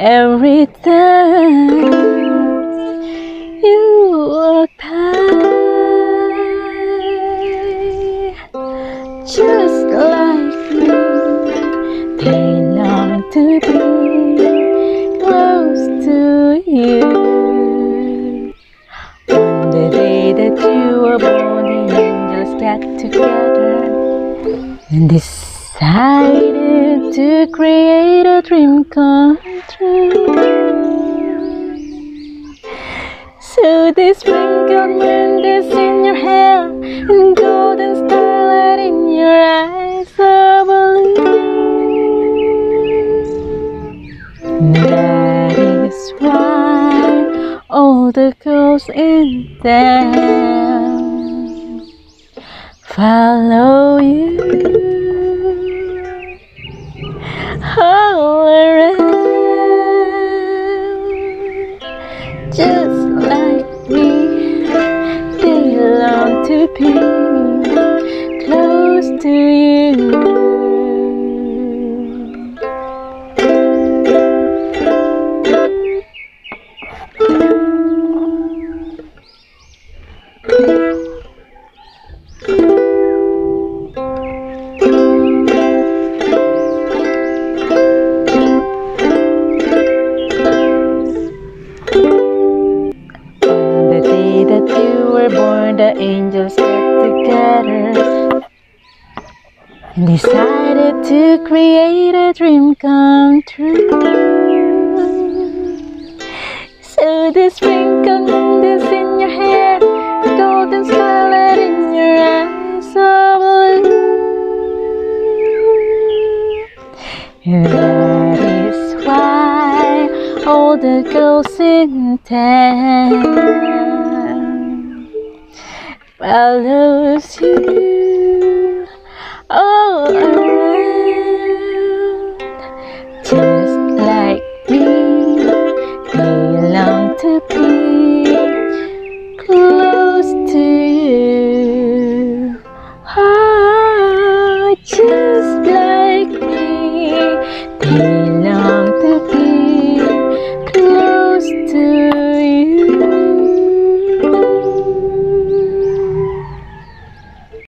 Every time you walk by, just like me, they long to be close to you. On the day that you were born, the angels got together and decided to create a dream come true. So they sprinkled moon dust in your hair and golden starlight in your eyes blue. That is why all the girls in town follow you be close to you. The angels get together and decided to create a dream come true. So the sprinkle moon in your hair, golden starlight in your eyes of blue. That is why all the girls in town I lose you oh, all around, just like me. They long to be close to you, oh, just like